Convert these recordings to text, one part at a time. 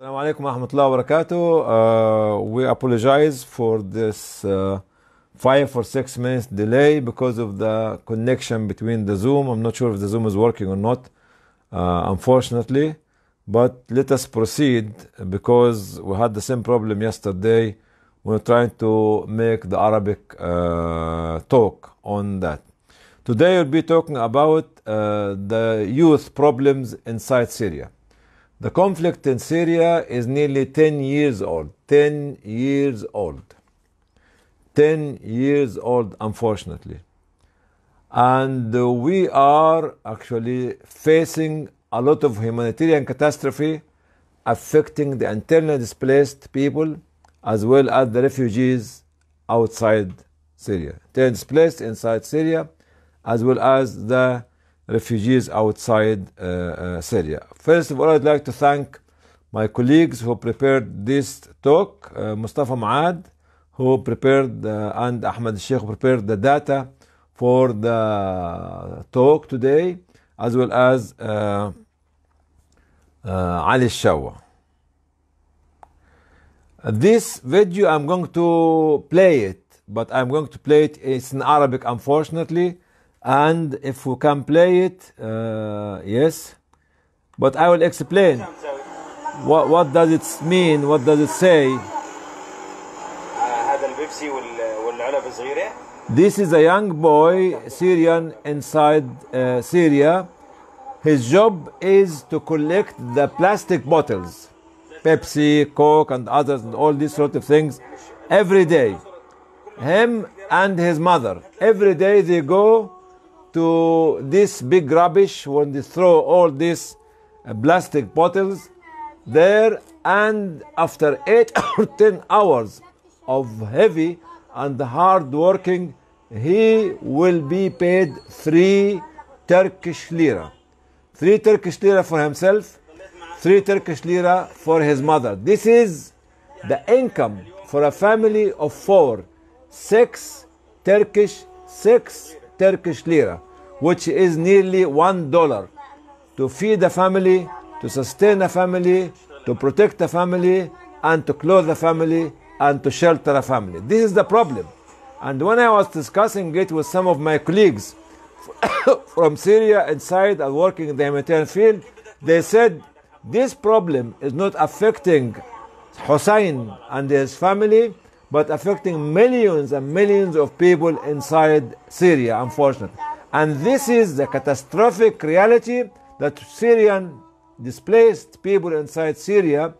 Assalamu alaikum wa rahmatullahi. Uh, we apologize for this uh, five or six minutes delay because of the connection between the Zoom. I'm not sure if the Zoom is working or not, uh, unfortunately. But let us proceed because we had the same problem yesterday. We're trying to make the Arabic uh, talk on that. Today we'll be talking about uh, the youth problems inside Syria. The conflict in Syria is nearly 10 years old. 10 years old. 10 years old, unfortunately. And we are actually facing a lot of humanitarian catastrophe affecting the internally displaced people as well as the refugees outside Syria. They're displaced inside Syria as well as the refugees outside uh, uh, Syria. First of all, I'd like to thank my colleagues who prepared this talk, uh, Mustafa Maad, who prepared, and Ahmed Sheikh, prepared the data for the talk today, as well as Ali Shawa. This video, I'm going to play it, but I'm going to play it, it's in Arabic, unfortunately and if we can play it uh, yes. But I will explain. What, what does it mean? What does it say? this is a young boy Syrian inside uh, Syria. His job is to collect the plastic bottles Pepsi, Coke and others and all these sort of things every day. Him and his mother. Every day they go to this big rubbish when they throw all these uh, plastic bottles there and after 8 or 10 hours of heavy and hard working he will be paid 3 Turkish lira. 3 Turkish lira for himself 3 Turkish lira for his mother. This is the income for a family of 4 6 Turkish 6 Turkish lira, which is nearly one dollar to feed a family, to sustain a family, to protect a family, and to clothe a family, and to shelter a family. This is the problem. And when I was discussing it with some of my colleagues from Syria inside and working in the humanitarian field, they said this problem is not affecting Hussein and his family, but affecting millions and millions of people inside Syria, unfortunately. And this is the catastrophic reality that Syrian displaced people inside Syria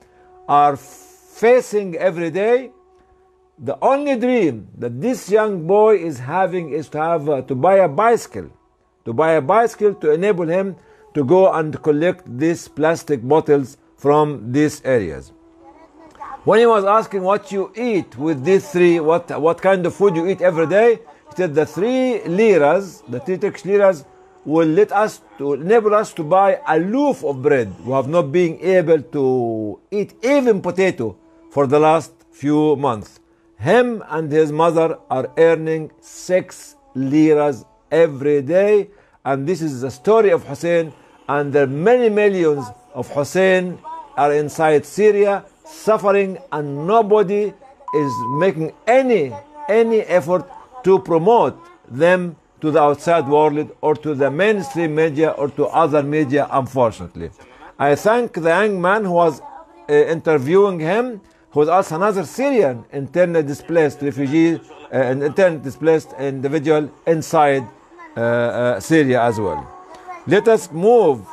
are facing every day. The only dream that this young boy is having is to have uh, to buy a bicycle, to buy a bicycle to enable him to go and collect these plastic bottles from these areas. When he was asking what you eat with these three, what, what kind of food you eat every day, he said the three liras, the three Turkish liras, will let us to enable us to buy a loaf of bread. We have not been able to eat even potato for the last few months. Him and his mother are earning six liras every day, and this is the story of Hussein. And there are many millions of Hussein are inside Syria suffering and nobody is making any any effort to promote them to the outside world or to the mainstream media or to other media unfortunately i thank the young man who was uh, interviewing him who is also another syrian internally displaced refugee uh, an internally displaced individual inside uh, uh, syria as well let us move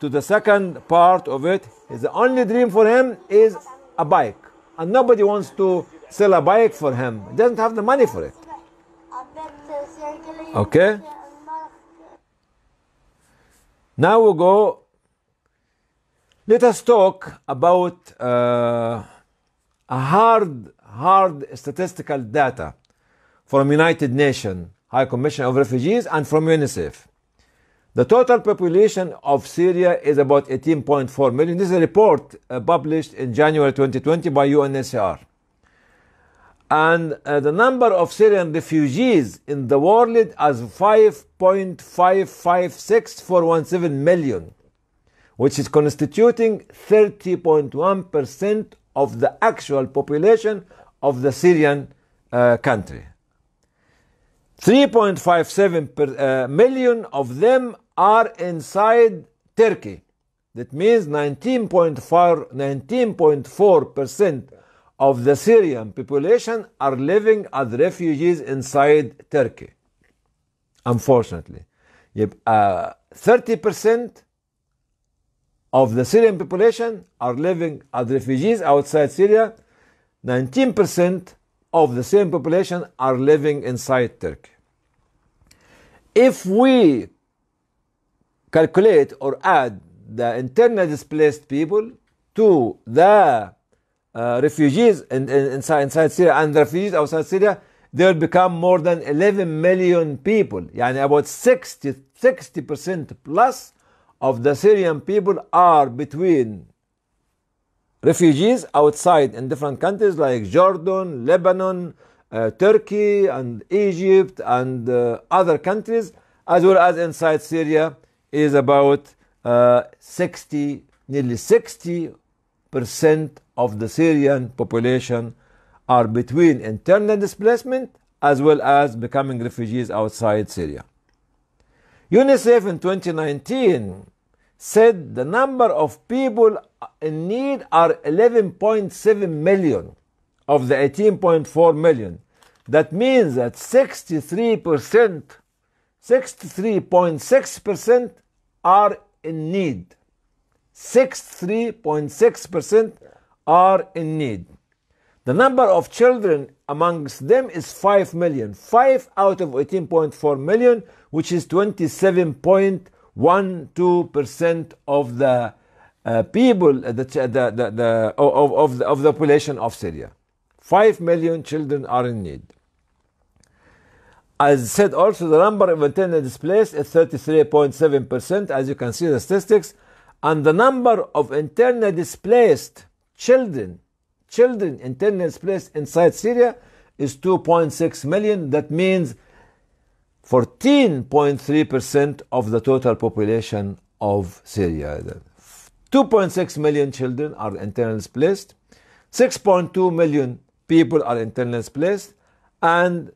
to the second part of it. The only dream for him is a bike. And nobody wants to sell a bike for him. He doesn't have the money for it. Okay? Now we go. Let us talk about uh, a hard, hard statistical data from United Nations High Commission of Refugees and from UNICEF. The total population of Syria is about 18.4 million. This is a report uh, published in January 2020 by UNHCR. And uh, the number of Syrian refugees in the world is 5.556417 million, which is constituting 30.1% of the actual population of the Syrian uh, country. 3.57 per, uh, million of them are inside Turkey. That means 19.4, 19.4% of the Syrian population are living as refugees inside Turkey, unfortunately. 30% uh, of the Syrian population are living as refugees outside Syria. 19% of the Syrian population are living inside Turkey. If we calculate or add the internally displaced people to the uh, refugees in, in, inside, inside Syria and the refugees outside Syria, there will become more than 11 million people. Yani about 60, 60% plus of the Syrian people are between refugees outside in different countries like Jordan, Lebanon, uh, Turkey, and Egypt, and uh, other countries, as well as inside Syria, is about uh, 60, nearly 60 percent of the Syrian population are between internal displacement as well as becoming refugees outside Syria. UNICEF in 2019 said the number of people in need are 11.7 million of the 18.4 million. That means that 63%, 63.6% are in need. 63.6% are in need. The number of children amongst them is 5 million. 5 out of 18.4 million, which is 27.12% of the uh, people, the, the, the, the, of, of, the, of the population of Syria. 5 million children are in need. As said also, the number of internally displaced is 33.7%, as you can see the statistics, and the number of internally displaced children, children internally displaced inside Syria is 2.6 million. That means 14.3% of the total population of Syria. 2.6 million children are internally displaced, 6.2 million people are internally displaced, and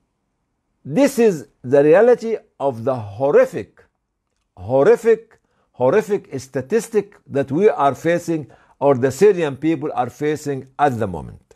this is the reality of the horrific, horrific, horrific statistic that we are facing or the Syrian people are facing at the moment.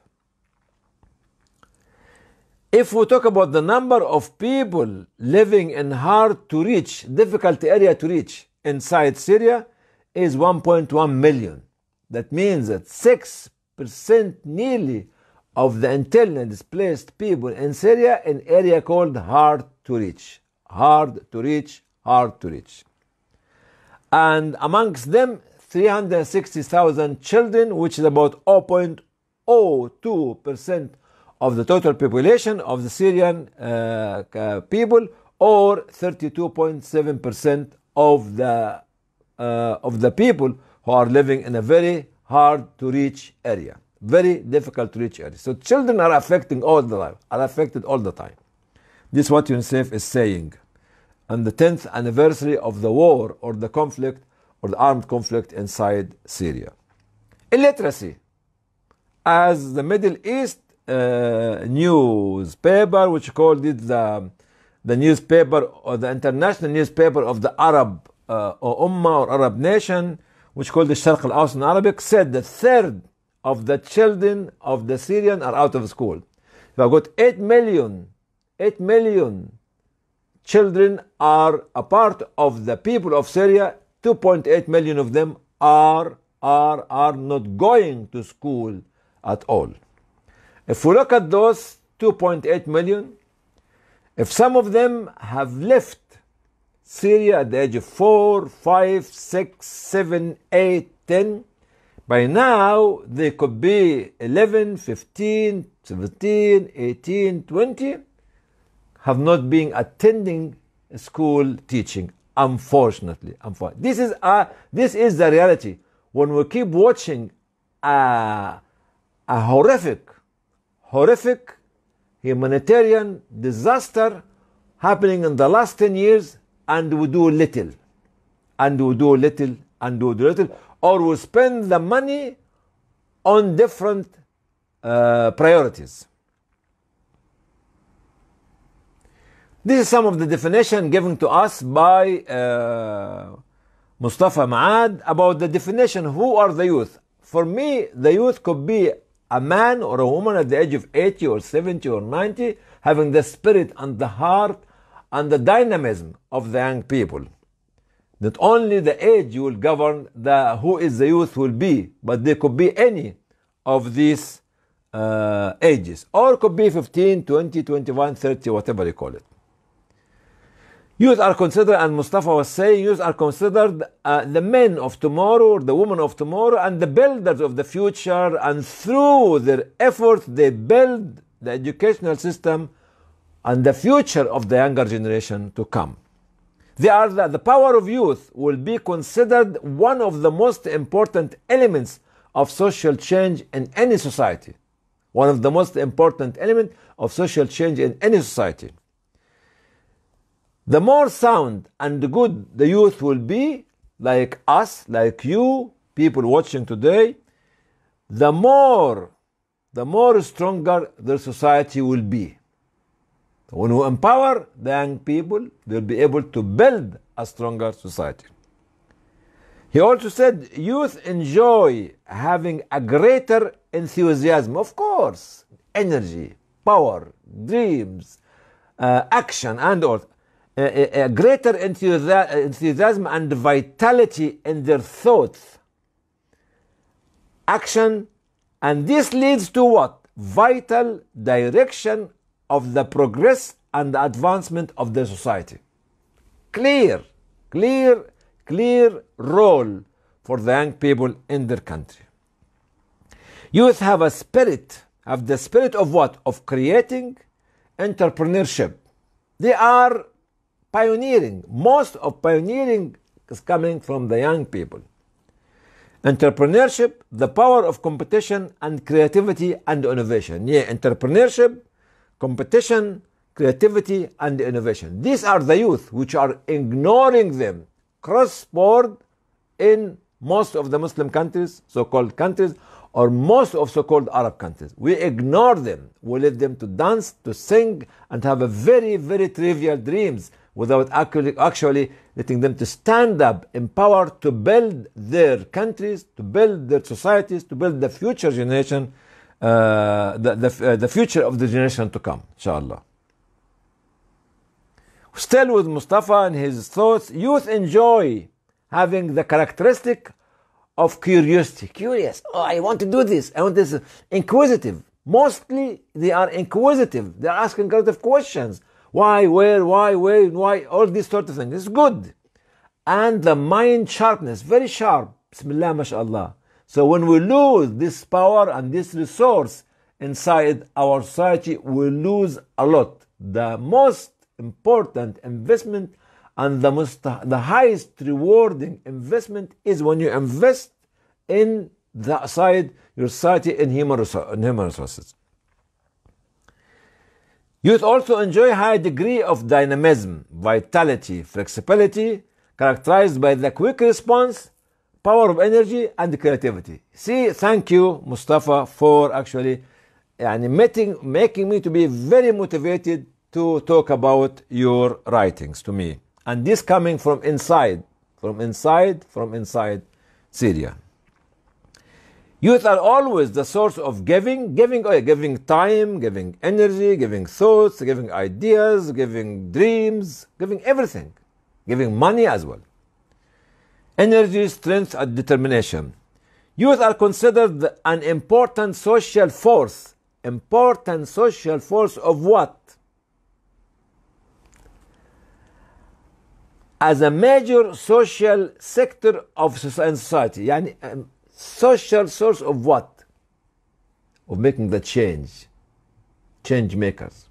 If we talk about the number of people living in hard to reach, difficult area to reach inside Syria is 1.1 million. That means that 6% nearly of the internally displaced people in Syria in area called hard to reach. Hard to reach, hard to reach. And amongst them, 360,000 children, which is about 0.02% of the total population of the Syrian uh, uh, people, or 32.7% of the uh, of the people who are living in a very hard to reach area, very difficult to reach area. So children are affecting all the time, are affected all the time. This is what UNICEF is saying. On the 10th anniversary of the war or the conflict or the armed conflict inside Syria. Illiteracy. As the Middle East uh, newspaper, which called it the, the newspaper or the international newspaper of the Arab uh, or Ummah or Arab nation, which called the Sharq al-Awsat in Arabic, said that third of the children of the Syrian are out of school. We've got 8 million, 8 million children are a part of the people of Syria. 2.8 million of them are, are, are not going to school at all. If we look at those 2.8 million, if some of them have left Syria at the age of 4, 5, 6, 7, 8, 10, by now they could be 11, 15, 17, 18, 20, have not been attending school teaching. Unfortunately, unfortunately. This is a, this is the reality. When we keep watching a, a horrific, horrific humanitarian disaster happening in the last 10 years and we do little and we do little and we do little, or will spend the money on different uh, priorities. This is some of the definition given to us by uh, Mustafa Maad about the definition who are the youth. For me, the youth could be a man or a woman at the age of 80 or 70 or 90 having the spirit and the heart and the dynamism of the young people. Not only the age will govern the who is the youth will be, but they could be any of these uh, ages, or could be 15, 20, 21, 30, whatever you call it. Youth are considered, and Mustafa was saying, youth are considered uh, the men of tomorrow, or the women of tomorrow, and the builders of the future. And through their efforts, they build the educational system and the future of the younger generation to come. They are that the power of youth will be considered one of the most important elements of social change in any society. One of the most important elements of social change in any society. The more sound and good the youth will be, like us, like you, people watching today, the more, the more stronger the society will be. When we empower the young people, they'll be able to build a stronger society. He also said youth enjoy having a greater enthusiasm, of course, energy, power, dreams, uh, action, and all. A, a, a greater enthusi- enthusiasm and vitality in their thoughts, action, and this leads to what? Vital direction of the progress and the advancement of the society. Clear, clear, clear role for the young people in their country. Youth have a spirit, have the spirit of what? Of creating entrepreneurship. They are pioneering. Most of pioneering is coming from the young people. Entrepreneurship, the power of competition and creativity and innovation. Yeah, entrepreneurship, competition, creativity, and innovation. These are the youth which are ignoring them cross board in most of the Muslim countries, so called countries, or most of so called Arab countries. We ignore them. We let them to dance, to sing, and have a very, very trivial dreams without actually, actually letting them to stand up, empowered to build their countries, to build their societies, to build the future generation, uh, the, the, uh, the future of the generation to come, inshallah. Still with Mustafa and his thoughts, youth enjoy having the characteristic of curiosity. Curious. Oh, I want to do this. I want this. Inquisitive. Mostly they are inquisitive. They're asking a lot of questions. Why, where, why, where, why, all these sort of things. It's good. And the mind sharpness, very sharp. Bismillah, mashallah. So when we lose this power and this resource inside our society, we lose a lot. The most important investment and the most the highest rewarding investment is when you invest in the side your society in human, in human resources. Youth also enjoy high degree of dynamism, vitality, flexibility, characterized by the quick response, power of energy and creativity. See, thank you, Mustafa, for actually and making, making me to be very motivated to talk about your writings to me. And this coming from inside, from inside, from inside Syria. Youth are always the source of giving, giving, oh, giving time, giving energy, giving thoughts, giving ideas, giving dreams, giving everything, giving money as well Energy, strength, and determination. Youth are considered an important social force. Important social force of what? as a major social sector of society يعني social source of what of making the change change makers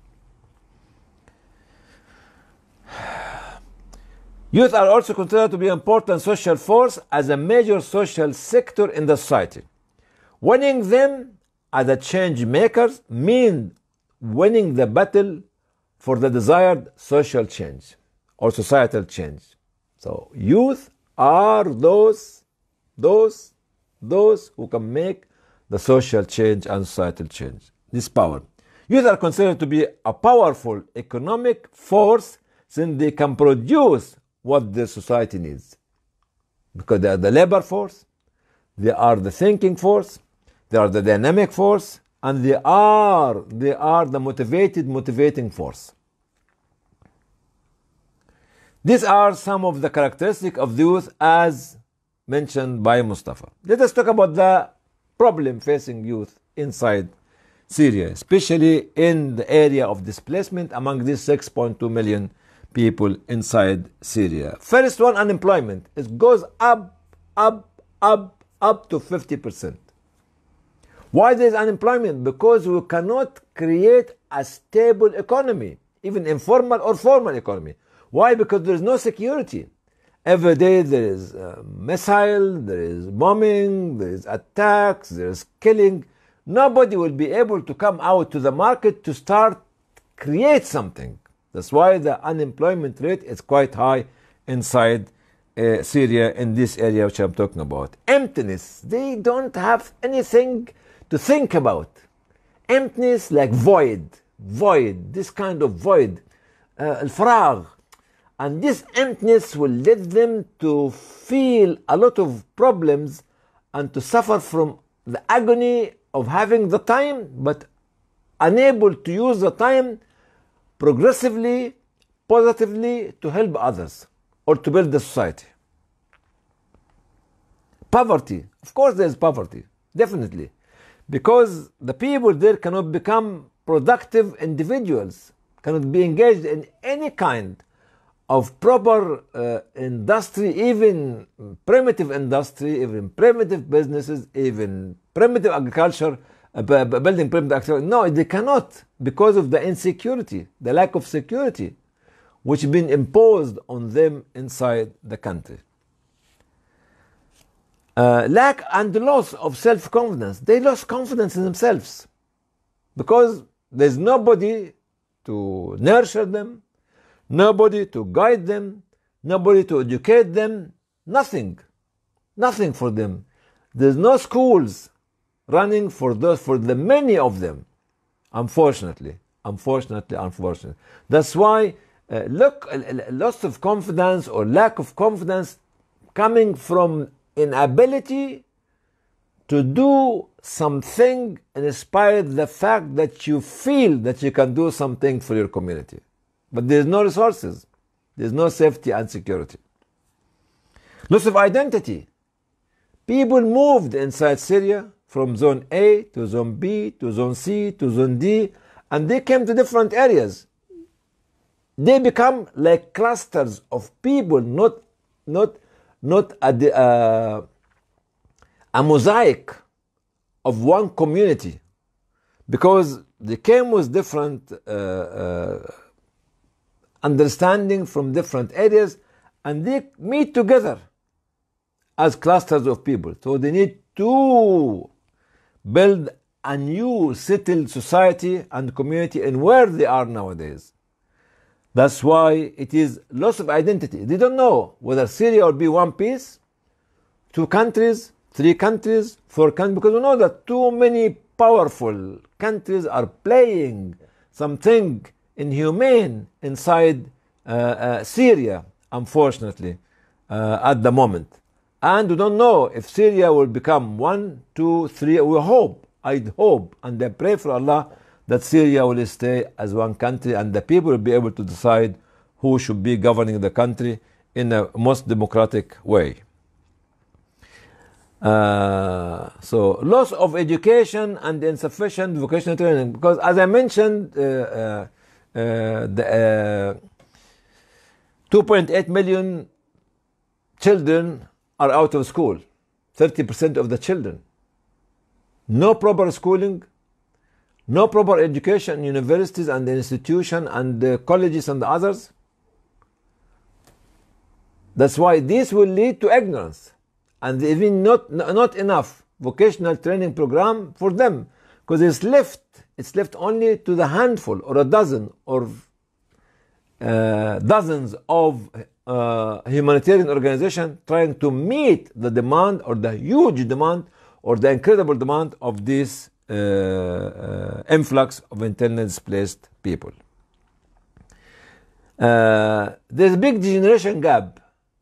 youth are also considered to be an important social force as a major social sector in the society winning them as a change makers means winning the battle for the desired social change or societal change. So youth are those those, those who can make the social change and societal change. This power. Youth are considered to be a powerful economic force since they can produce what the society needs. Because they are the labor force, they are the thinking force, they are the dynamic force, and they are they are the motivated motivating force. These are some of the characteristics of the youth as mentioned by Mustafa. Let us talk about the problem facing youth inside Syria, especially in the area of displacement among these 6.2 million people inside Syria. First one, unemployment. It goes up, up, up, up to 50%. Why there is unemployment? Because we cannot create a stable economy, even informal or formal economy. Why? Because there is no security. Every day there is a missile, there is bombing, there is attacks, there is killing. Nobody will be able to come out to the market to start create something. That's why the unemployment rate is quite high inside uh, Syria in this area which I'm talking about. Emptiness. They don't have anything to think about. Emptiness like void, void, this kind of void, uh, al-faragh. And this emptiness will lead them to feel a lot of problems and to suffer from the agony of having the time but unable to use the time progressively, positively to help others or to build the society. Poverty. Of course, there is poverty. Definitely. Because the people there cannot become productive individuals, cannot be engaged in any kind of proper uh, industry, even primitive industry, even primitive businesses, even primitive agriculture, building primitive agriculture. No, they cannot because of the insecurity, the lack of security, which been imposed on them inside the country. Uh, lack and loss of self confidence. They lost confidence in themselves because there's nobody to nurture them, nobody to guide them, nobody to educate them, nothing, nothing for them. There's no schools running for those for the many of them, unfortunately, unfortunately, unfortunately. That's why uh, look, loss of confidence or lack of confidence coming from inability to do something inspired the fact that you feel that you can do something for your community. But there's no resources. There's no safety and security. Loss of identity. People moved inside Syria from zone A to zone B to zone C to zone D and they came to different areas. They become like clusters of people, not, not not a, uh, a mosaic of one community because they came with different uh, uh, understanding from different areas and they meet together as clusters of people so they need to build a new settled society and community in where they are nowadays that's why it is loss of identity. They don't know whether Syria will be one piece, two countries, three countries, four countries, because we know that too many powerful countries are playing something inhumane inside uh, uh, Syria, unfortunately, uh, at the moment. And we don't know if Syria will become one, two, three. We hope, I hope, and I pray for Allah that Syria will stay as one country and the people will be able to decide who should be governing the country in a most democratic way. Uh, so, loss of education and insufficient vocational training. Because, as I mentioned, uh, uh, uh the uh, 2.8 million children are out of school, 30% of the children. No proper schooling, no proper education in universities and institutions and uh, colleges and others. That's why this will lead to ignorance and even not, not enough vocational training program for them because it's left, it's left only to the handful or a dozen or uh, dozens of uh, humanitarian organizations trying to meet the demand or the huge demand or the incredible demand of this uh, uh, influx of internally displaced people. Uh, there's a big generation gap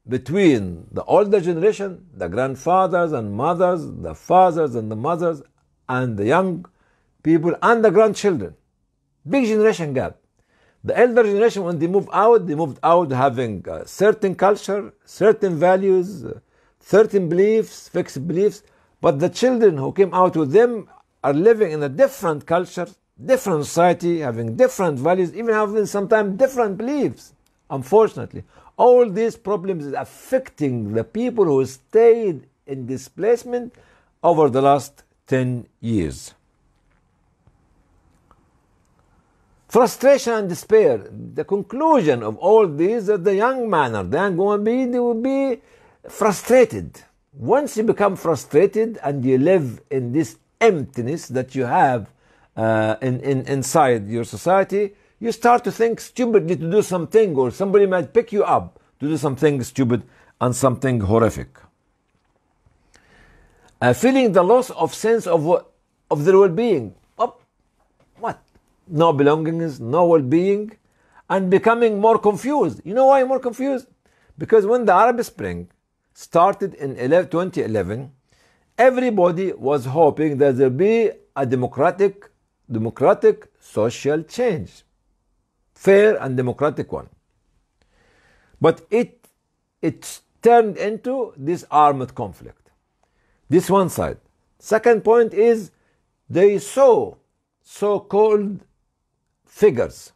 between the older generation, the grandfathers and mothers, the fathers and the mothers, and the young people and the grandchildren. Big generation gap. The elder generation, when they move out, they moved out having certain culture, certain values, certain beliefs, fixed beliefs. But the children who came out with them are living in a different culture, different society, having different values, even having sometimes different beliefs. Unfortunately, all these problems is affecting the people who stayed in displacement over the last 10 years. Frustration and despair. The conclusion of all this that the young man or the young woman be, they will be frustrated. Once you become frustrated and you live in this emptiness that you have uh, in, in, inside your society, you start to think stupidly to do something, or somebody might pick you up to do something stupid and something horrific. Uh, feeling the loss of sense of, what of their well-being. Oh, what? No belongings, no well-being, and becoming more confused. You know why more confused? Because when the Arab Spring started in 11, 2011, everybody was hoping that there be a democratic, democratic social change, fair and democratic one. But it it turned into this armed conflict. This one side. Second point is they saw so-called figures,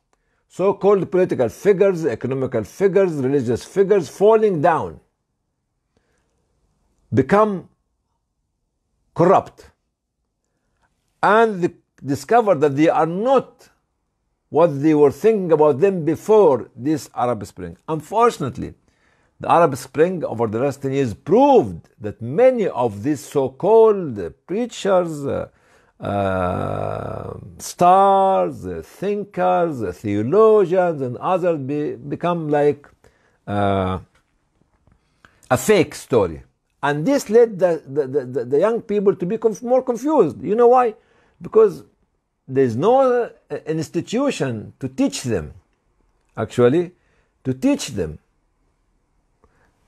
so-called political figures, economical figures, religious figures falling down, become corrupt, and discover that they are not what they were thinking about them before this Arab Spring. Unfortunately, the Arab Spring over the last 10 years proved that many of these so called preachers, uh, uh, stars, uh, thinkers, uh, theologians, and others be, become like uh, a fake story. And this led the, the, the, the young people to be conf- more confused. You know why? Because there's no uh, institution to teach them, actually, to teach them.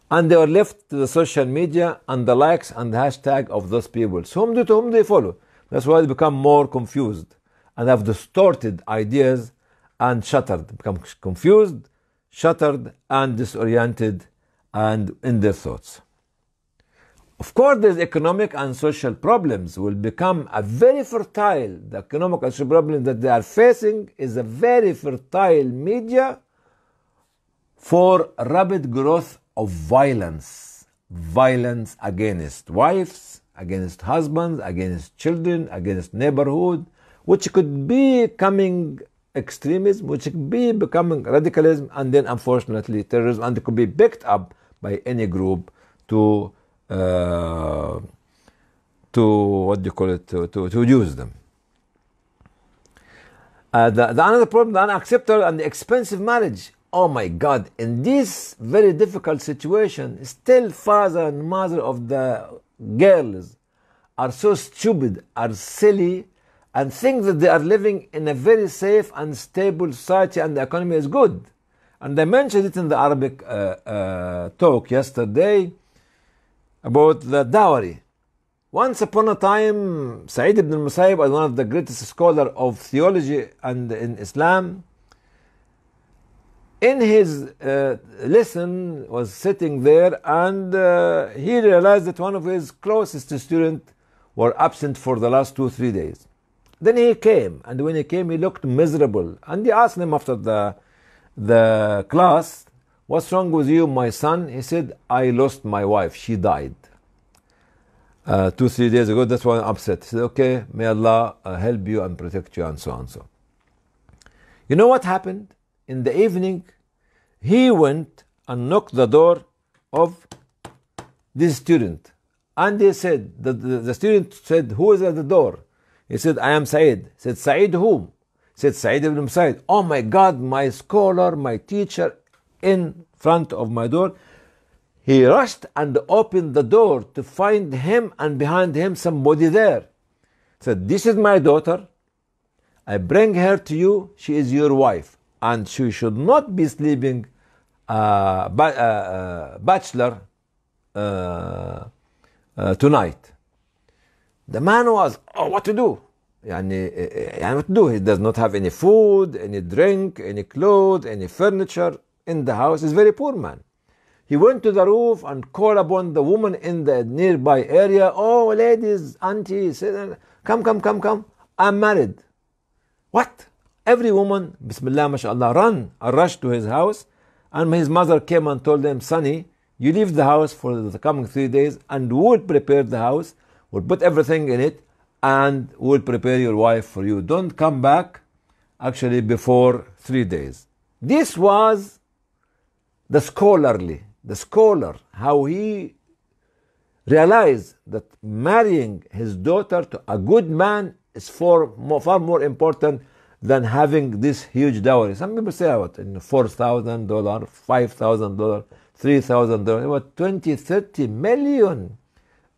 And they are left to the social media and the likes and the hashtag of those people. So whom do, to whom they follow? That's why they become more confused and have distorted ideas and shattered, become confused, shattered, and disoriented and in their thoughts. Of course, these economic and social problems will become a very fertile, the economic and social problem that they are facing is a very fertile media for rapid growth of violence. Violence against wives, against husbands, against children, against neighborhood, which could be coming extremism, which could be becoming radicalism, and then unfortunately terrorism, and could be picked up by any group to uh, to what do you call it to, to, to use them. Uh, the, the another problem, the unacceptable and the expensive marriage. Oh my God! In this very difficult situation, still father and mother of the girls are so stupid, are silly, and think that they are living in a very safe and stable society and the economy is good. And I mentioned it in the Arabic uh, uh, talk yesterday about the dowry. Once upon a time, Sa'id ibn al-Musayyib was one of the greatest scholars of theology and in Islam. In his uh, lesson, was sitting there, and uh, he realized that one of his closest students were absent for the last two three days. Then he came, and when he came, he looked miserable, and he asked him after the the class, "What's wrong with you, my son?" He said, "I lost my wife. She died." uh, two, three days ago. That's why I'm upset. He said, okay, may Allah uh, help you and protect you and so on and so. You know what happened? In the evening, he went and knocked the door of this student. And he said, the, the, the student said, who is at the door? He said, I am Said. He said, Said whom? said Sa'id ibn Musayyib, Oh my God, my scholar, my teacher in front of my door. He rushed and opened the door to find him and behind him somebody there. He Said, This is my daughter. I bring her to you. She is your wife And she should not be sleeping uh, ba- uh, uh, bachelor uh, uh, tonight. The man was, oh, what to do? يعني, يعني what to do? He does not have any food, any drink, any clothes, any furniture in the house. He's a very poor man. He went to the roof and called upon the woman in the nearby area. Oh, ladies, aunties, come, come, come, come. I'm married. What? Every woman, Bismillah, mashallah, run and rush to his house. And his mother came and told him, Sonny, you leave the house for the coming three days and we'll prepare the house. We'll put everything in it and we'll prepare your wife for you. Don't come back actually before three days. This was the scholarly, the scholar, how he realized that marrying his daughter to a good man is far more, far more important than having this huge dowry. Some people say about four thousand dollar, five thousand dollar, three thousand dollar, about 20, 30 million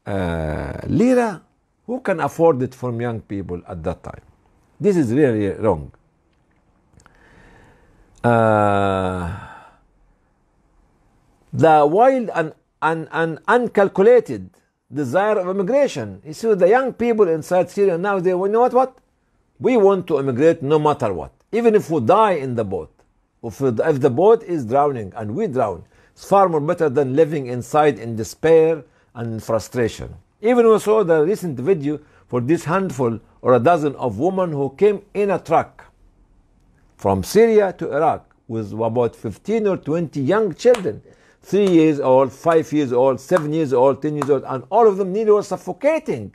uh, lira. Who can afford it from young people at that time? This is really wrong. Uh, the wild and, and, and uncalculated desire of immigration. You see, the young people inside Syria now, they, you know what, what? We want to immigrate no matter what. Even if we die in the boat. If, if the boat is drowning and we drown, it's far more better than living inside in despair and frustration. Even we saw the recent video for this handful or a dozen of women who came in a truck from Syria to Iraq with about 15 or 20 young children, three years old, five years old, seven years old, 10 years old, and all of them nearly were suffocating.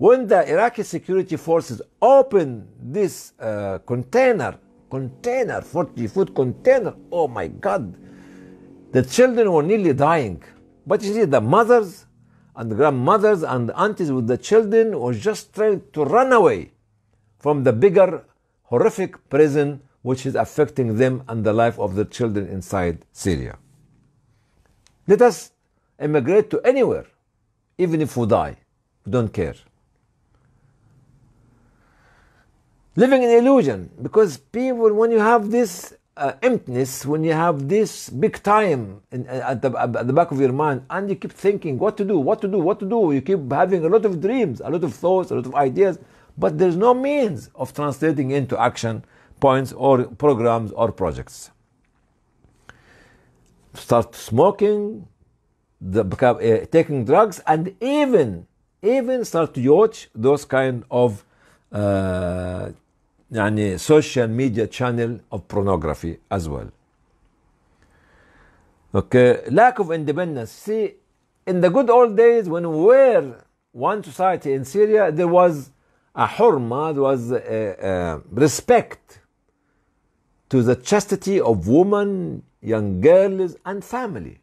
When the Iraqi security forces opened this uh, container, container, 40 foot container, oh my God, the children were nearly dying. But you see, the mothers and the grandmothers and the aunties with the children were just trying to run away from the bigger, horrific prison which is affecting them and the life of their children inside Syria. Let us emigrate to anywhere, even if we die. We don't care. Living in illusion, because people, when you have this uh, emptiness, when you have this big time in, at, the, at the back of your mind, and you keep thinking what to do, what to do, what to do, you keep having a lot of dreams, a lot of thoughts, a lot of ideas, but there's no means of translating into action points or programs or projects. Start smoking, the, uh, taking drugs, and even even start to watch those kind of uh, يعني social media channel of pornography as well. Okay, lack of independence. See, in the good old days when we were one society in Syria, there was a hurma, there was a, a respect to the chastity of women, young girls, and family,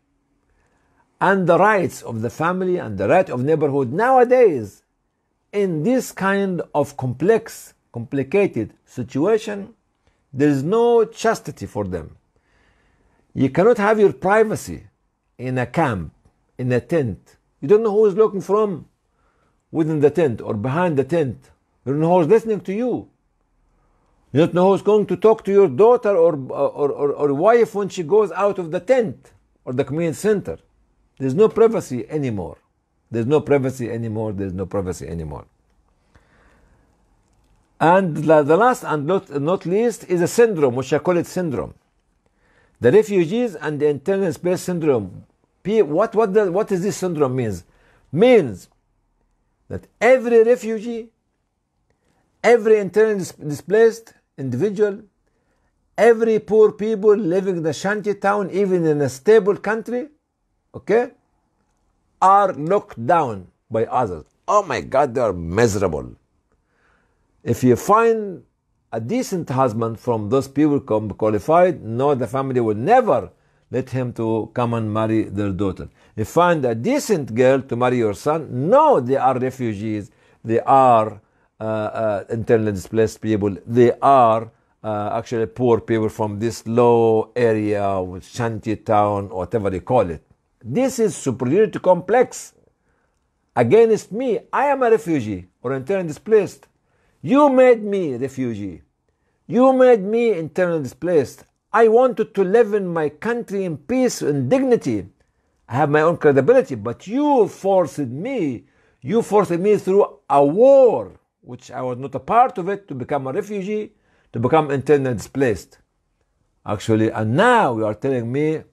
and the rights of the family and the right of neighborhood. Nowadays, in this kind of complex, complicated situation, there is no chastity for them. You cannot have your privacy in a camp, in a tent. You don't know who is looking from within the tent or behind the tent. You don't know who's listening to you. You don't know who's going to talk to your daughter or, or, or, or wife when she goes out of the tent or the community center. There's no privacy anymore. There's no privacy anymore. There's no privacy anymore. And the, last and not, not least is a syndrome, which I call it syndrome. The refugees and the internal space syndrome. What, what, the, what does this syndrome means? Means that every refugee, every internally displaced individual, every poor people living in a shanty town, even in a stable country, okay, are looked down by others. Oh my God, they are miserable. If you find a decent husband from those people qualified, no, the family will never let him to come and marry their daughter. If you find a decent girl to marry your son, no, they are refugees. They are uh, uh, internally displaced people. They are uh, actually poor people from this low area, shanty town, whatever you call it. This is superiority complex against me. I am a refugee or internally displaced. You made me refugee. You made me internally displaced. I wanted to live in my country in peace and dignity. I have my own credibility, but you forced me. You forced me through a war, which I was not a part of it, to become a refugee, to become internally displaced. Actually, and now you are telling me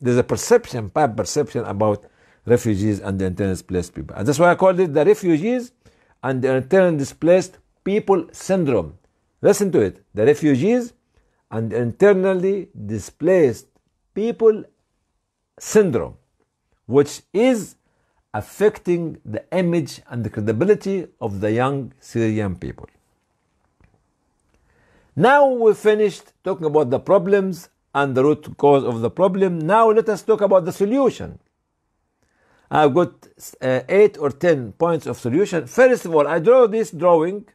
there's a perception, bad perception about refugees and the internally displaced people. And that's why I called it the refugees and the internally displaced people syndrome. Listen to it. The refugees and the internally displaced people syndrome, which is affecting the image and the credibility of the young Syrian people. Now we finished talking about the problems and the root cause of the problem. Now let us talk about the solution. I've got uh, eight or ten points of solution. First of all, I draw this drawing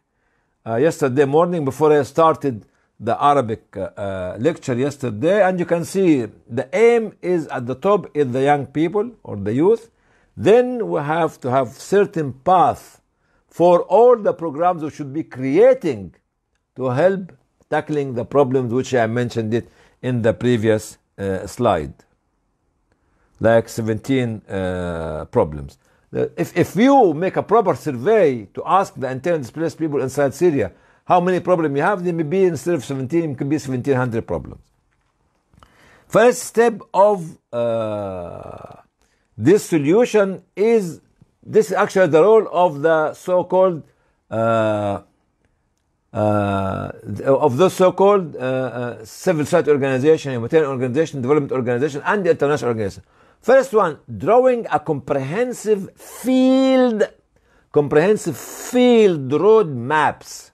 uh, yesterday morning before I started the Arabic uh, uh, lecture yesterday, and you can see the aim is at the top is the young people or the youth. Then we have to have certain path for all the programs we should be creating to help tackling the problems which I mentioned it in the previous uh, slide, like 17 uh, problems. If, if you make a proper survey to ask the internally displaced people inside Syria how many problems you have, there may be instead of 17, it could be 1700 problems. First step of uh, this solution is this is actually the role of the so-called uh, uh, of the so-called uh, uh, civil society organization, humanitarian organization, development organization, and the international organization. First one, drawing a comprehensive field, comprehensive field road maps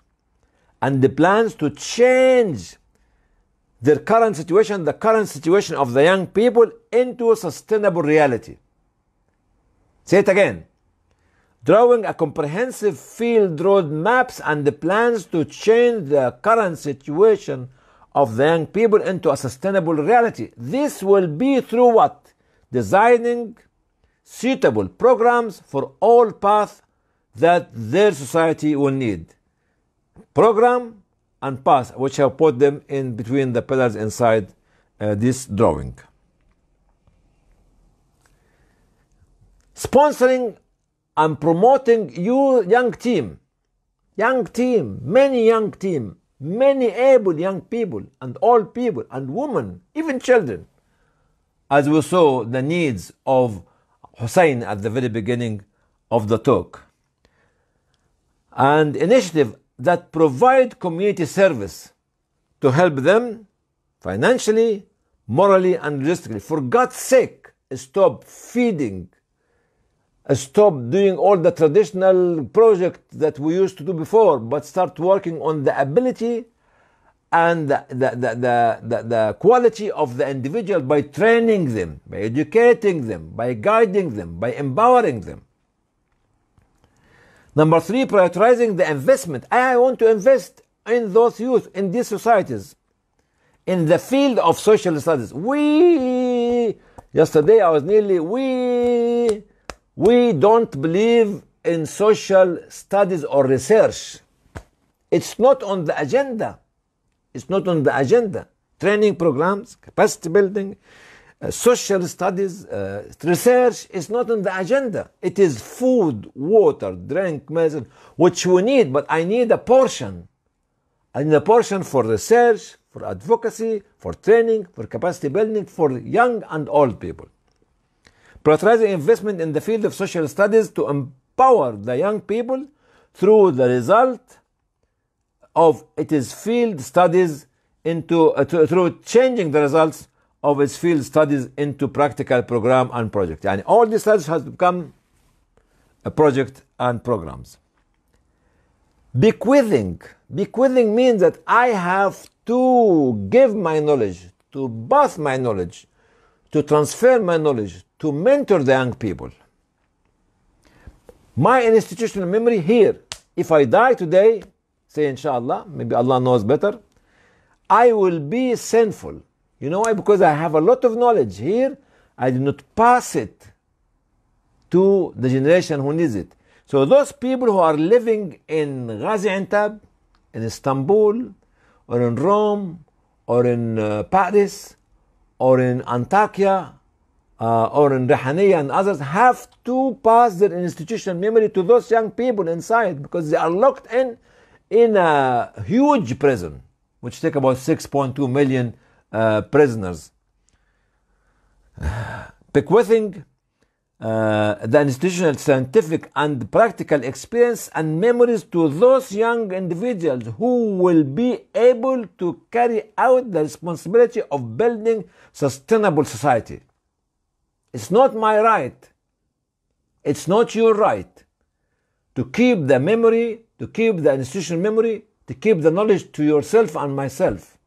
and the plans to change their current situation, the current situation of the young people into a sustainable reality. Say it again. Drawing a comprehensive field road maps and the plans to change the current situation of the young people into a sustainable reality. This will be through what? Designing suitable programs for all paths that their society will need program and path, which I put them in between the pillars inside uh, this drawing. Sponsoring and promoting you young team, young team, many young team, many able young people and old people and women, even children, as we saw the needs of Hussein at the very beginning of the talk. And initiative that provide community service to help them financially, morally, and logistically. For God's sake, stop feeding, stop doing all the traditional projects that we used to do before, but start working on the ability and the, the, the, the, the, quality of the individual by training them, by educating them, by guiding them, by empowering them. Number three, prioritizing the investment. I want to invest in those youth, in these societies, in the field of social studies. We, yesterday I was nearly, we, we don't believe in social studies or research. It's not on the agenda. It's not on the agenda. Training programs, capacity building, uh, social studies, uh, research is not on the agenda. It is food, water, drink, medicine, which we need, but I need a portion. I need a portion for research, for advocacy, for training, for capacity building, for young and old people. Prioritizing investment in the field of social studies to empower the young people through the result of it is field studies into uh, through changing the results of its field studies into practical program and project. And all these studies has become a project and programs. Bequeathing. Bequeathing means that I have to give my knowledge, to pass my knowledge, to transfer my knowledge, to mentor the young people. My institutional memory here if I die today, say inshallah, maybe Allah knows better, I will be sinful. You know why? Because I have a lot of knowledge here. I did not pass it to the generation who needs it. So those people who are living in Gaziantep, in Istanbul, or in Rome, or in uh, Paris, or in Antakya, uh, or in Rehaniya and others have to pass their institutional memory to those young people inside because they are locked in in a huge prison, which take about 6.2 million uh, prisoners. Bequeathing uh, the institutional scientific and practical experience and memories to those young individuals who will be able to carry out the responsibility of building sustainable society. It's not my right. It's not your right to keep the memory, to keep the institutional memory, to keep the knowledge to yourself and myself.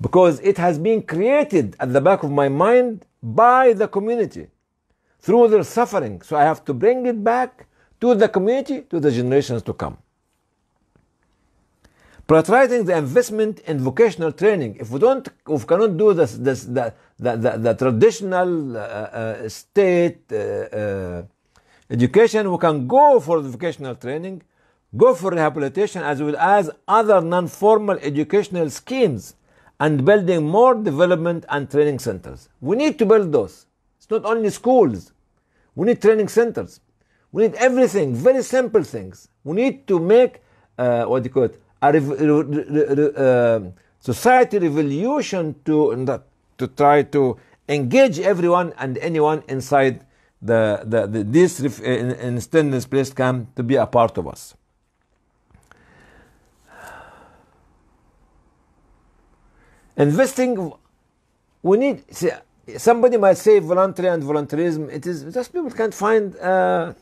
Because it has been created at the back of my mind by the community through their suffering. So I have to bring it back to the community, to the generations to come. Prioritizing the investment in vocational training. If we don't, if we cannot do this, this the, the, the, the traditional uh, uh, state uh, uh, education, we can go for vocational training, go for rehabilitation, as well as other non-formal educational schemes, and building more development and training centers. We need to build those. It's not only schools. We need training centers. We need everything, very simple things. We need to make, uh, what do you call it, a uh, society revolution to, to try to engage everyone and anyone inside the, the, the this ref- in, in Stillness Place camp to be a part of us. Investing, we need, see, somebody might say voluntary and voluntarism. It is just people can't find a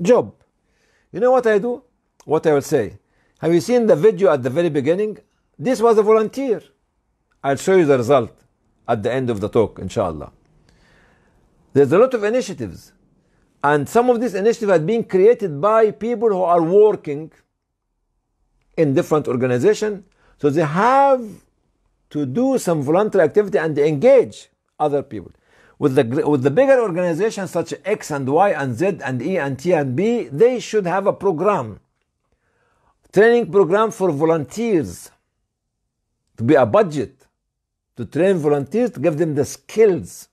job. You know what I do? What I will say. Have you seen the video at the very beginning? This was a volunteer. I'll show you the result at the end of the talk, inshallah. There's a lot of initiatives. And some of these initiatives are being created by people who are working in different organizations. So they have to do some voluntary activity and engage other people. With the, with the bigger organizations such as X and Y and Z and E and T and B, they should have a program, training program for volunteers, to be a budget, to train volunteers, to give them the skills,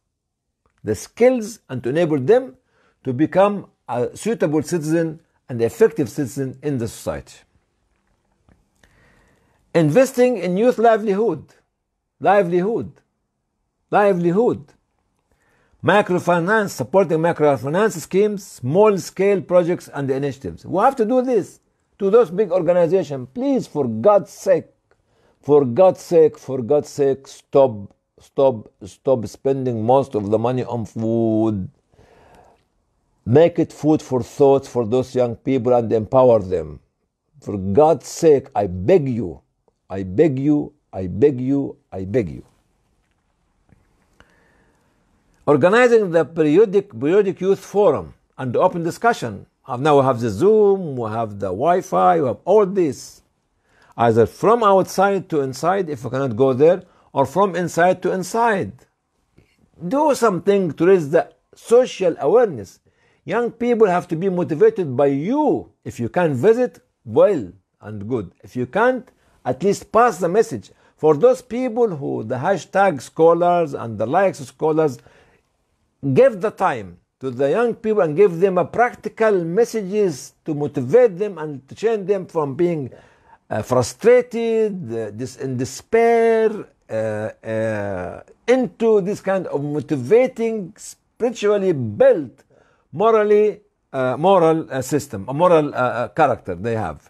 the skills and to enable them to become a suitable citizen and effective citizen in the society. Investing in youth livelihood, livelihood, livelihood. Microfinance, supporting microfinance schemes, small scale projects and initiatives. We have to do this to those big organizations. Please, for God's sake, for God's sake, for God's sake, stop, stop, stop spending most of the money on food. Make it food for thought for those young people and empower them. For God's sake, I beg you, I beg you, I beg you, I beg you. Organizing the periodic, periodic youth forum and open discussion. Now we have the Zoom, we have the Wi Fi, we have all this. Either from outside to inside, if we cannot go there, or from inside to inside. Do something to raise the social awareness. Young people have to be motivated by you. If you can visit, well and good. If you can't, at least pass the message. For those people who, the hashtag scholars and the likes scholars, give the time to the young people and give them a practical messages to motivate them and to change them from being uh, frustrated, uh, this in despair, uh, uh, into this kind of motivating, spiritually built, morally uh, moral uh, system, a moral character they have.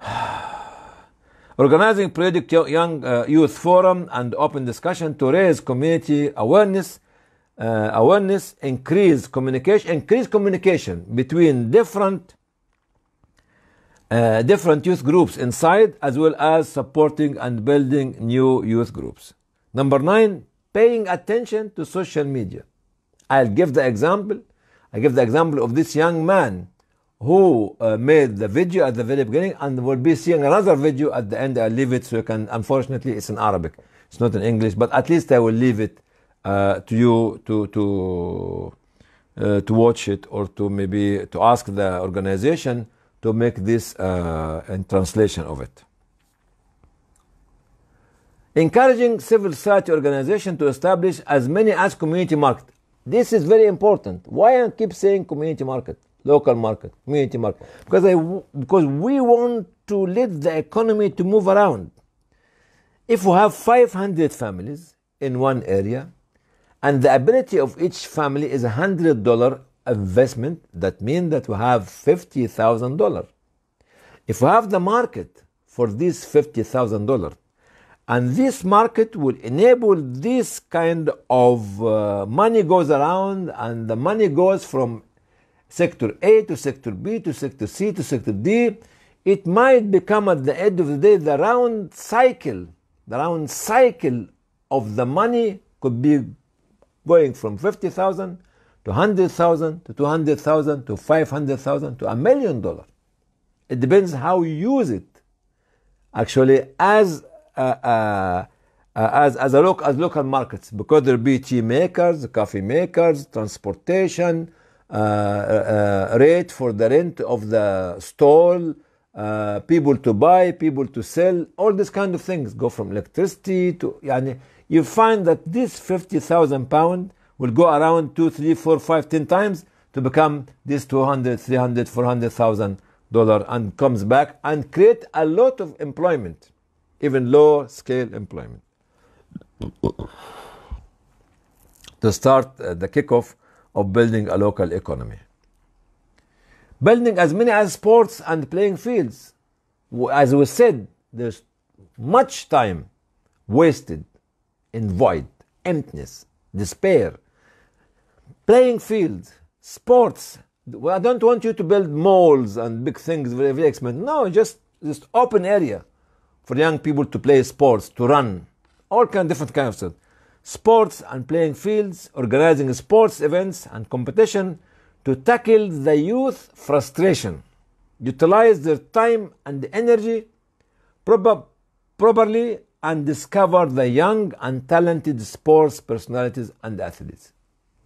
Organizing Project young youth forum and open discussion to raise community awareness, uh, awareness, increase communication, increase communication between different uh, different youth groups inside, as well as supporting and building new youth groups. Number nine, paying attention to social media. I'll give the example. I give the example of this young man who uh, made the video at the very beginning and we'll be seeing another video at the end. I'll leave it so you can, unfortunately, it's in Arabic. It's not in English, but at least I will leave it uh, to you to, to, uh, to watch it or to maybe to ask the organization to make this uh, translation of it. Encouraging civil society organization to establish as many as community market. This is very important. Why I keep saying community market, local market, community market? Because I because we want to let the economy to move around. If we have 500 families in one area, and the ability of each family is a hundred dollar investment, that means that we have fifty thousand dollar. If we have the market for this fifty thousand dollar, and this market will enable this kind of uh, money goes around and the money goes from sector A to sector B to sector C to sector D. It might become at the end of the day the round cycle, the round cycle of the money could be going from 50,000 to 100,000 to 200,000 to 500,000 to a million dollars. It depends how you use it. Actually, as a, a, a, as, as, a local, as local markets, because there be tea makers, coffee makers, transportation, uh, uh, uh, rate for the rent of the stall, uh, people to buy, people to sell, all these kind of things go from electricity to. Yani, you find that this 50,000 pound will go around 2, 3, 4, 5, 10 times to become this 200, 300, 400,000 dollar and comes back and create a lot of employment even low scale employment. to start uh, the kickoff of building a local economy. Building as many as sports and playing fields. As we said, there's much time wasted in void, emptiness, despair. Playing fields, sports. I don't want you to build malls and big things very, very expensive. No, just just open area for young people to play sports, to run, all kind of different kinds of stuff. Sports and playing fields, organizing sports events and competition to tackle the youth frustration, utilize their time and energy proper, properly and discover the young and talented sports personalities and athletes.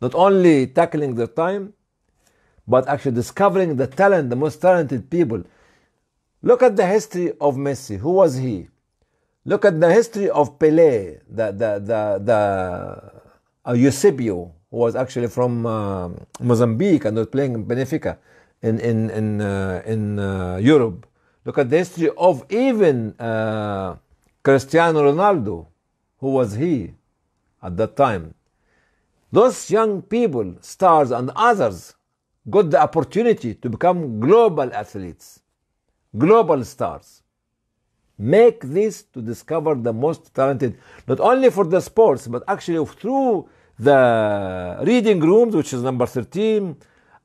Not only tackling their time, but actually discovering the talent, the most talented people Look at the history of Messi. Who was he? Look at the history of Pele, the the the, the uh, Eusebio, who was actually from uh, Mozambique and was playing in Benfica in in in uh, in uh, Europe. Look at the history of even uh, Cristiano Ronaldo. Who was he at that time? Those young people, stars and others, got the opportunity to become global athletes global stars. Make this to discover the most talented, not only for the sports, but actually through the reading rooms, which is number 13,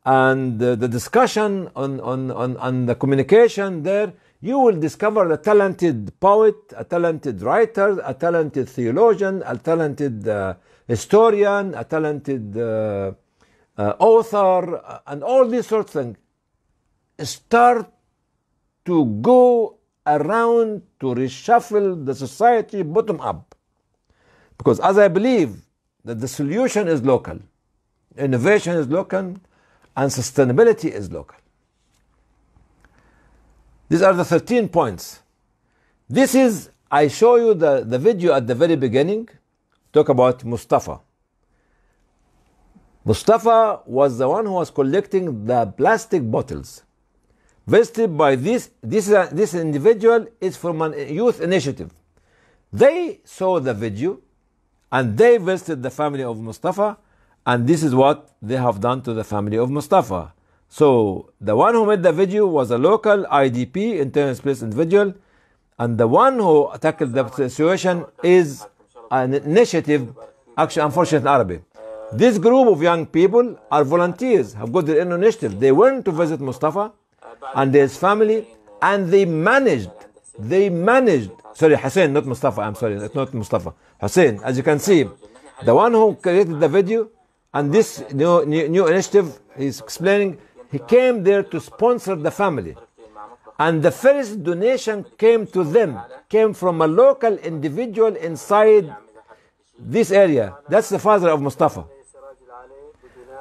and the, discussion on, on, on, on the communication there, you will discover a talented poet, a talented writer, a talented theologian, a talented uh, historian, a talented uh, uh, author, and all these sorts of things. Start to go around to reshuffle the society bottom up. Because as I believe that the solution is local, innovation is local, and sustainability is local. These are the 13 points. This is, I show you the, the video at the very beginning, talk about Mustafa. Mustafa was the one who was collecting the plastic bottles visited by this this uh, this individual is from a youth initiative. They saw the video and they visited the family of Mustafa and this is what they have done to the family of Mustafa. So the one who made the video was a local IDP, internal space individual, and the one who tackled the situation is an initiative, actually unfortunately Arabic. This group of young people are volunteers, have got their own initiative. They went to visit Mustafa and his family, and they managed, they managed, sorry, Hussein, not Mustafa, I'm sorry, it's not Mustafa. Hussein, as you can see, the one who created the video, and this new, new, new initiative, he's explaining, he came there to sponsor the family. And the first donation came to them, came from a local individual inside this area. That's the father of Mustafa.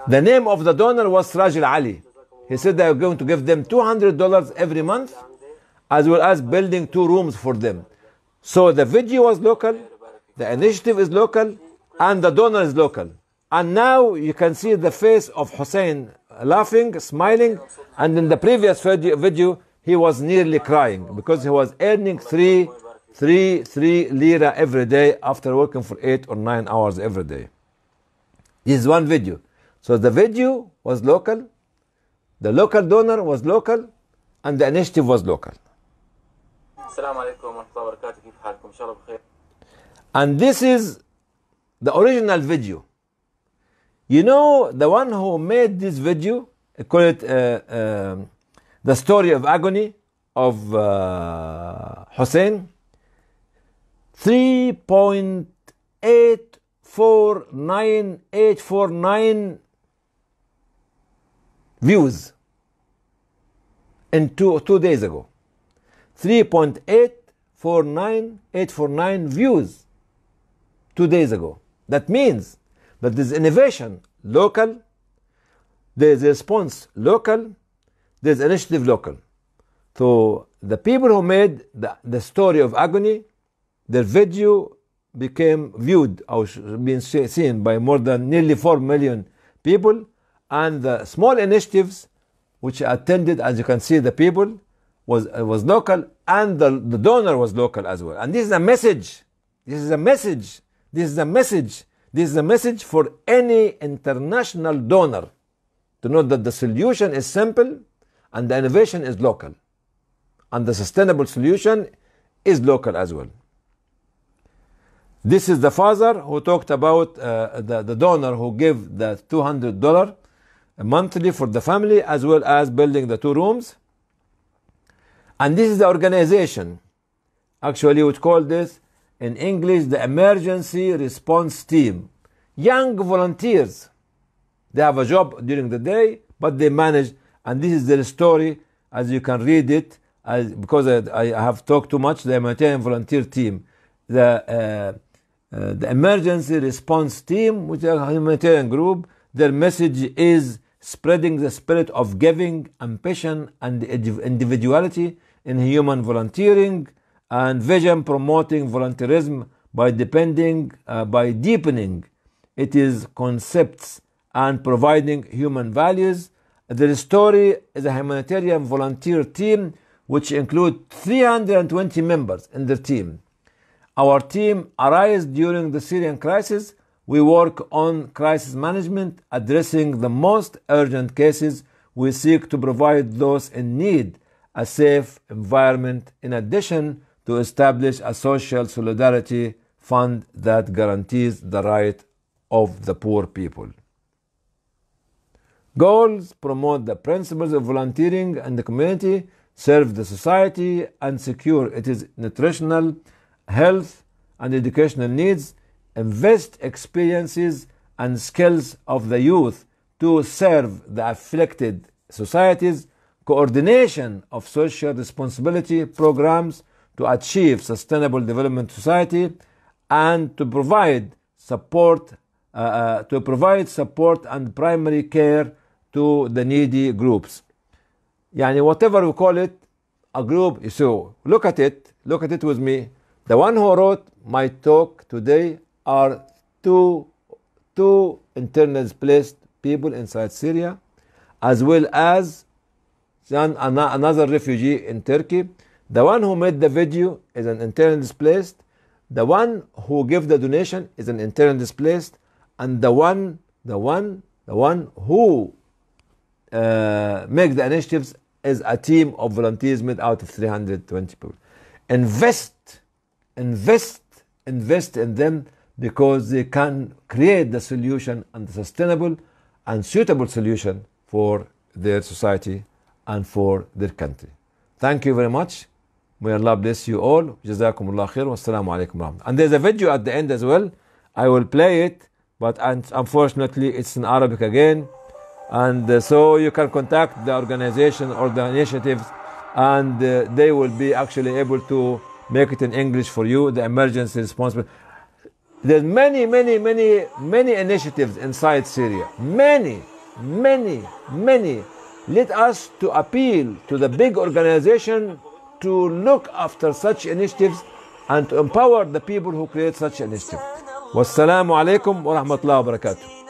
The name of the donor was Siraj Ali. He said they are going to give them $200 every month, as well as building two rooms for them. So the video was local, the initiative is local, and the donor is local. And now you can see the face of Hussein laughing, smiling, and in the previous video he was nearly crying because he was earning three, three, three lira every day after working for eight or nine hours every day. This is one video. So the video was local, the local donor was local, and the initiative was local. And this is the original video. You know, the one who made this video, call it uh, um the story of agony of uh, Hussein. 3.849849 views in two, two days ago. 3.849849 views two days ago. That means that there's innovation local, there's response local, there's initiative local. So the people who made the, the story of agony, their video became viewed or been seen by more than nearly 4 million people and the small initiatives which attended as you can see the people was uh, was local and the, the donor was local as well. And this is a message. This is a message. This is a message this is a message for any international donor to know that the solution is simple and the innovation is local and the sustainable solution is local as well this is the father who talked about uh, the, the donor who gave the $200 monthly for the family as well as building the two rooms. And this is the organization. Actually, we call this in English the Emergency Response Team. Young volunteers. They have a job during the day, but they manage. And this is their story as you can read it. As, because I, I have talked too much, the humanitarian volunteer team. The uh, uh, the emergency response team, which is a humanitarian group, their message is spreading the spirit of giving, ambition, and individuality in human volunteering, and vision promoting volunteerism by depending, uh, by deepening it is concepts and providing human values. The story is a humanitarian volunteer team which include 320 members in their team. Our team arises during the Syrian crisis. We work on crisis management, addressing the most urgent cases. We seek to provide those in need a safe environment, in addition to establish a social solidarity fund that guarantees the right of the poor people. Goals promote the principles of volunteering and the community, serve the society, and secure its nutritional, health, and educational needs, invest experiences and skills of the youth to serve the afflicted societies, coordination of social responsibility programs to achieve sustainable development society, and to provide support uh, uh, to provide support and primary care to the needy groups. Yani whatever we call it, a group. So look at it, look at it with me. The one who wrote my talk today are two two internally displaced people inside Syria, as well as an- another refugee in Turkey. The one who made the video is an internally displaced. The one who gave the donation is an internally displaced, and the one, the one, the one who uh, the initiatives is a team of volunteers made out of 320 people. Invest, invest, invest in them because they can create the solution and the sustainable and suitable solution for their society and for their country. Thank you very much. May Allah bless you all. Jazakumullah khair. Wassalamu alaikum. And there's a video at the end as well. I will play it, but unfortunately it's in Arabic again. And uh, so you can contact the organization or the initiatives, and uh, they will be actually able to make it in English for you, the emergency response. There's many, many, many, many initiatives inside Syria. Many, many, many. Let us to appeal to the big organization to look after such initiatives and to empower the people who create such initiatives. Wassalamu alaikum wa rahmatullahi wa barakatuh.